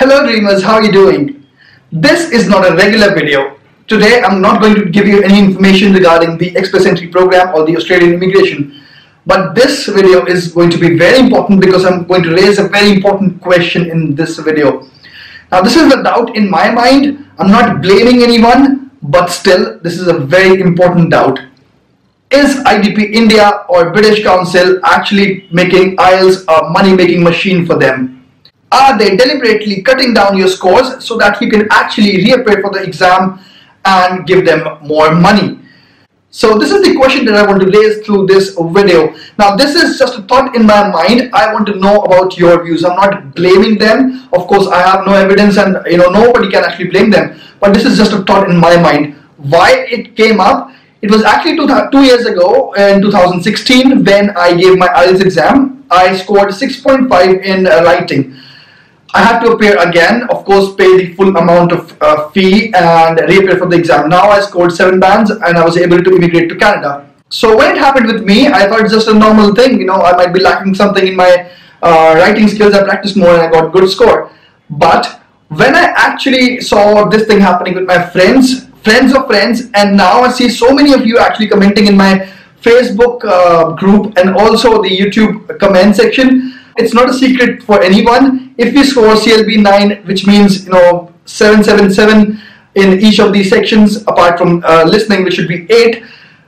Hello dreamers, how are you doing? This is not a regular video. Today I'm not going to give you any information regarding the Express Entry program or the Australian immigration. But this video is going to be very important because I'm going to raise a very important question in this video. Now this is a doubt in my mind. I'm not blaming anyone, but still this is a very important doubt. Is IDP India or British Council actually making IELTS a money making machine for them? Are they deliberately cutting down your scores so that you can actually reappear for the exam and give them more money? So this is the question that I want to raise through this video. Now this is just a thought in my mind. I want to know about your views. I'm not blaming them. Of course, I have no evidence and you know nobody can actually blame them. But this is just a thought in my mind. Why it came up? It was actually two, two years ago in 2016 when I gave my IELTS exam. I scored 6.5 in uh, writing. I had to appear again, of course, pay the full amount of uh, fee and reappear for the exam. Now I scored seven bands and I was able to immigrate to Canada. So when it happened with me, I thought it's just a normal thing. You know, I might be lacking something in my uh, writing skills. I practiced more and I got good score. But when I actually saw this thing happening with my friends, friends of friends, and now I see so many of you actually commenting in my Facebook uh, group and also the YouTube comment section it's not a secret for anyone. If we score CLB 9, which means, you know, 777 in each of these sections, apart from uh, listening, which should be 8,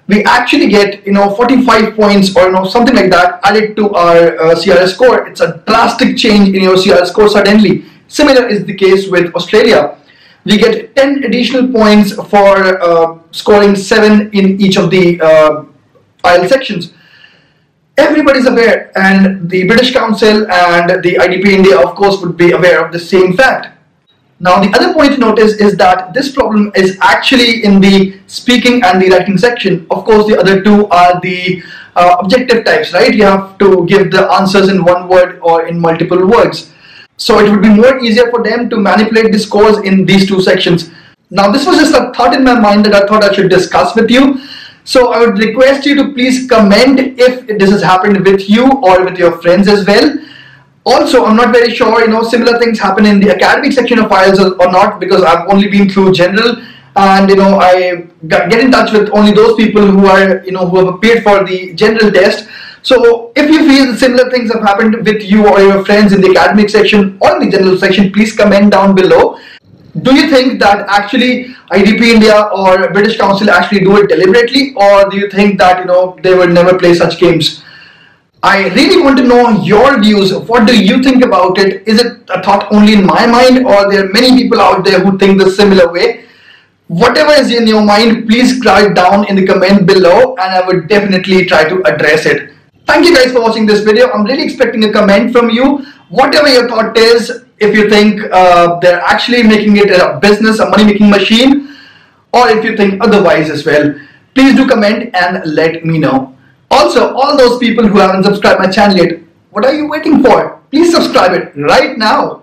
we actually get, you know, 45 points or, you know, something like that added to our uh, CRS score. It's a drastic change in your CRS score suddenly. Similar is the case with Australia. We get 10 additional points for uh, scoring 7 in each of the uh, IELTS sections everybody's aware and the British Council and the IDP India of course would be aware of the same fact. Now the other point to notice is that this problem is actually in the speaking and the writing section. Of course the other two are the uh, objective types, right? You have to give the answers in one word or in multiple words. So it would be more easier for them to manipulate the scores in these two sections. Now this was just a thought in my mind that I thought I should discuss with you. So I would request you to please comment if this has happened with you or with your friends as well. Also, I'm not very sure, you know, similar things happen in the academic section of IELTS or not because I've only been through general and, you know, I get in touch with only those people who are, you know, who have appeared for the general test. So if you feel similar things have happened with you or your friends in the academic section or in the general section, please comment down below do you think that actually IDP India or British Council actually do it deliberately or do you think that you know they will never play such games? I really want to know your views. What do you think about it? Is it a thought only in my mind or there are many people out there who think the similar way? Whatever is in your mind, please write down in the comment below and I would definitely try to address it. Thank you guys for watching this video. I'm really expecting a comment from you. Whatever your thought is, if you think uh, they're actually making it a business, a money making machine, or if you think otherwise as well, please do comment and let me know. Also, all those people who haven't subscribed my channel yet, what are you waiting for? Please subscribe it right now.